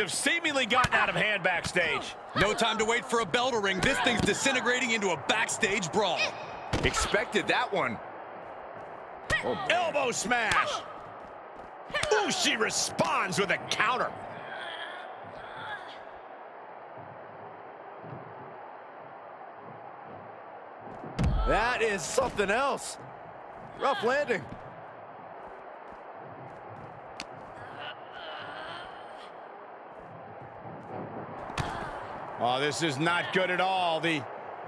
have seemingly gotten out of hand backstage. No time to wait for a bell to ring. This thing's disintegrating into a backstage brawl. Expected that one. Oh, Elbow smash. Ooh, she responds with a counter. That is something else. Rough landing. Oh, this is not good at all. The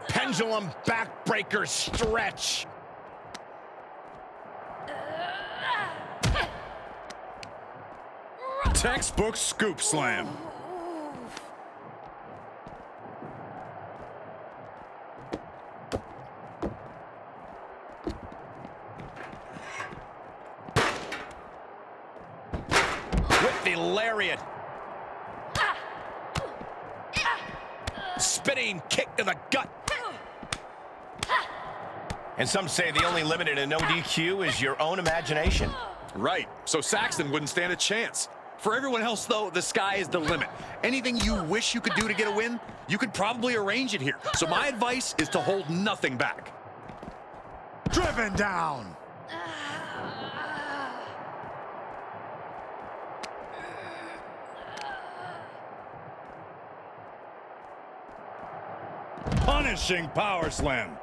pendulum backbreaker stretch. Textbook scoop slam. With the lariat. Spinning kick to the gut. And some say the only limit in a no DQ is your own imagination. Right, so Saxton wouldn't stand a chance. For everyone else, though, the sky is the limit. Anything you wish you could do to get a win, you could probably arrange it here. So my advice is to hold nothing back. Driven down. Ah. Punishing power slam.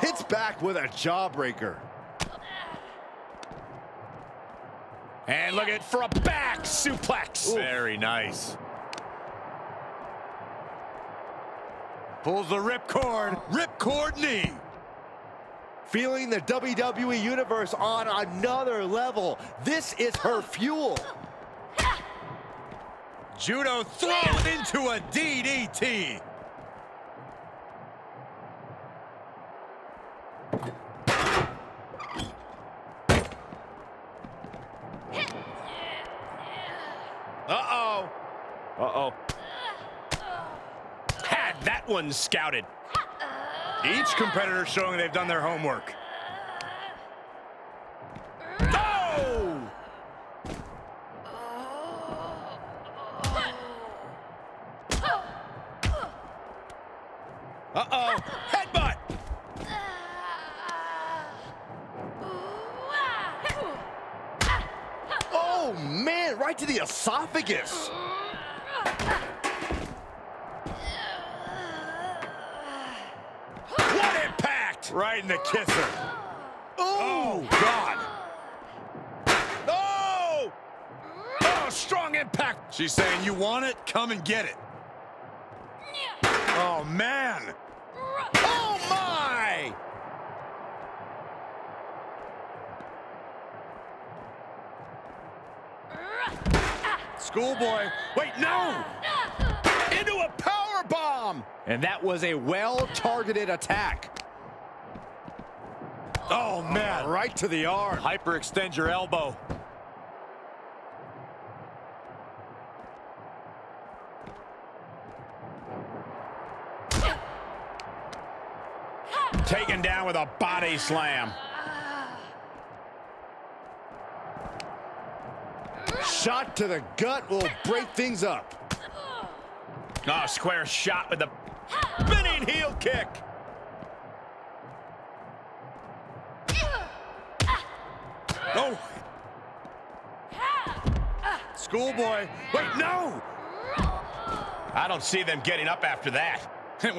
Hits back with a jawbreaker. And look at for a back suplex. Very nice. Pulls the ripcord. Ripcord knee. Feeling the WWE Universe on another level. This is her fuel. Judo thrown into a DDT. Uh-oh. Uh-oh. Had that one scouted. Each competitor showing they've done their homework. Oh! Uh-oh. Headbutt. Oh, man, right to the esophagus. What impact! Right in the kisser. Oh, God. Oh! Oh, strong impact. She's saying, you want it? Come and get it. Oh, man. Oh, my! Schoolboy. Wait, no! Into a power bomb! And that was a well-targeted attack. Oh, man. Right to the arm. Hyperextend your elbow. Taken down with a body slam. Shot to the gut will break things up. Oh, square shot with the spinning heel kick. Oh. Schoolboy. Wait, no. I don't see them getting up after that.